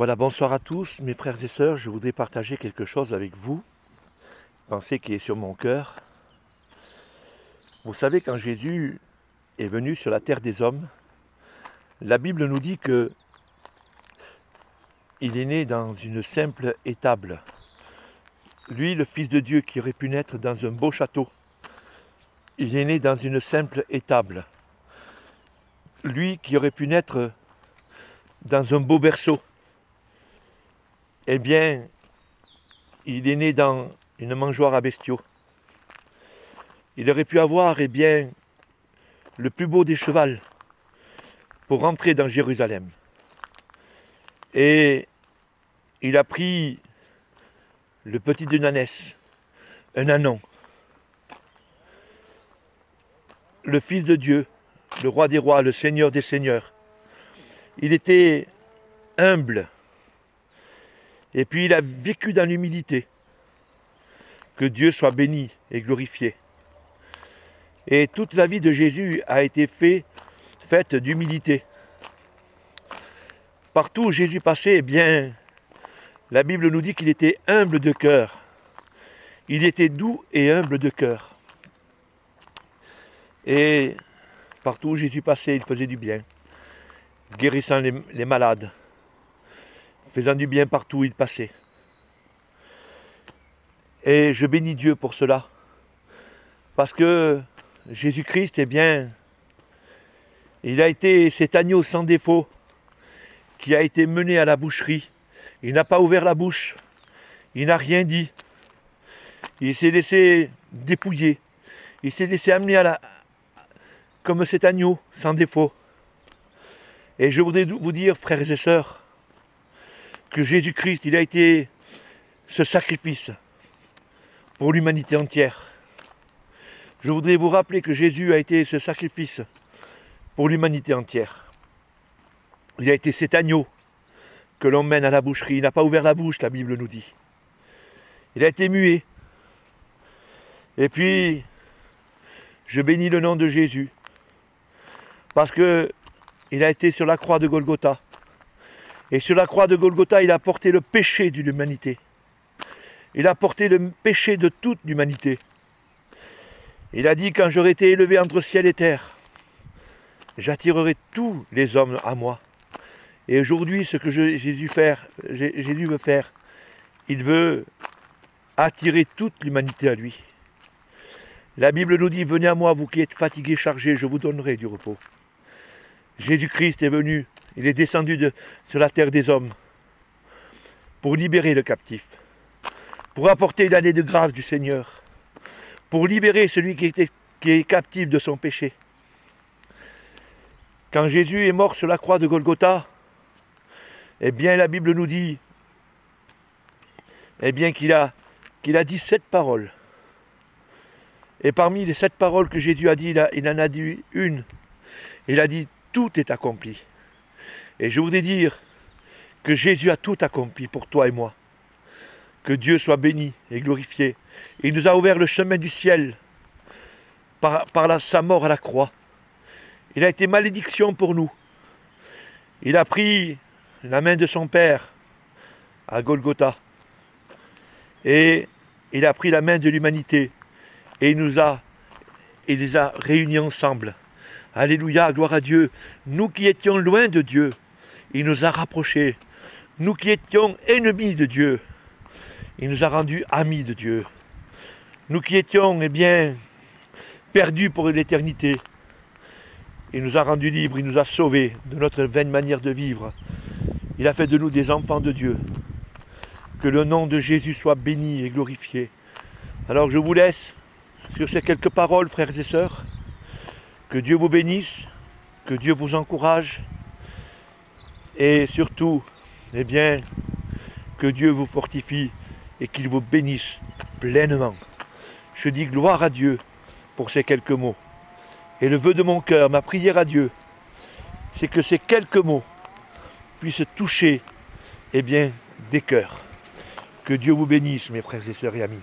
Voilà, bonsoir à tous, mes frères et sœurs. Je voudrais partager quelque chose avec vous. Pensez qui est sur mon cœur. Vous savez, quand Jésus est venu sur la terre des hommes, la Bible nous dit que il est né dans une simple étable. Lui, le Fils de Dieu qui aurait pu naître dans un beau château, il est né dans une simple étable. Lui qui aurait pu naître dans un beau berceau, eh bien, il est né dans une mangeoire à bestiaux. Il aurait pu avoir, eh bien, le plus beau des chevals pour rentrer dans Jérusalem. Et il a pris le petit de Nanès, un anon, le Fils de Dieu, le roi des rois, le Seigneur des seigneurs. Il était humble, et puis il a vécu dans l'humilité. Que Dieu soit béni et glorifié. Et toute la vie de Jésus a été fait, faite d'humilité. Partout où Jésus passait, eh bien, la Bible nous dit qu'il était humble de cœur. Il était doux et humble de cœur. Et partout où Jésus passait, il faisait du bien, guérissant les malades, faisant du bien partout où il passait. Et je bénis Dieu pour cela. Parce que Jésus-Christ, eh bien, il a été cet agneau sans défaut qui a été mené à la boucherie. Il n'a pas ouvert la bouche. Il n'a rien dit. Il s'est laissé dépouiller. Il s'est laissé amener à la, comme cet agneau sans défaut. Et je voudrais vous dire, frères et sœurs, que Jésus-Christ, il a été ce sacrifice pour l'humanité entière. Je voudrais vous rappeler que Jésus a été ce sacrifice pour l'humanité entière. Il a été cet agneau que l'on mène à la boucherie. Il n'a pas ouvert la bouche, la Bible nous dit. Il a été muet. Et puis, je bénis le nom de Jésus parce que il a été sur la croix de Golgotha. Et sur la croix de Golgotha, il a porté le péché de l'humanité. Il a porté le péché de toute l'humanité. Il a dit, quand j'aurai été élevé entre ciel et terre, j'attirerai tous les hommes à moi. Et aujourd'hui, ce que Jésus, Jésus veut faire, il veut attirer toute l'humanité à lui. La Bible nous dit, venez à moi, vous qui êtes fatigués, chargés, je vous donnerai du repos. Jésus-Christ est venu il est descendu de, sur la terre des hommes pour libérer le captif, pour apporter l'année de grâce du Seigneur, pour libérer celui qui, était, est captif de son péché. Quand Jésus est mort sur la croix de Golgotha, eh bien la Bible nous dit eh bien qu'il a, qu'il a dit sept paroles. Et parmi les sept paroles que Jésus a dit, il, il en a dit une. Il a dit tout est accompli. Et je voudrais dire que Jésus a tout accompli pour toi et moi. Que Dieu soit béni et glorifié. Il nous a ouvert le chemin du ciel par, sa mort à la croix. Il a été malédiction pour nous. Il a pris la main de son Père à Golgotha. Et il a pris la main de l'humanité. Et il nous a, il les a réunis ensemble. Alléluia, gloire à Dieu. Nous qui étions loin de Dieu, il nous a rapprochés. Nous qui étions ennemis de Dieu, il nous a rendus amis de Dieu. Nous qui étions, eh bien, perdus pour l'éternité, il nous a rendus libres, il nous a sauvés de notre vaine manière de vivre. Il a fait de nous des enfants de Dieu. Que le nom de Jésus soit béni et glorifié. Alors je vous laisse sur ces quelques paroles, frères et sœurs. Que Dieu vous bénisse, que Dieu vous encourage. Et surtout, eh bien, que Dieu vous fortifie et qu'il vous bénisse pleinement. Je dis gloire à Dieu pour ces quelques mots. Et le vœu de mon cœur, ma prière à Dieu, c'est que ces quelques mots puissent toucher, eh bien, des cœurs. Que Dieu vous bénisse, mes frères et sœurs et amis.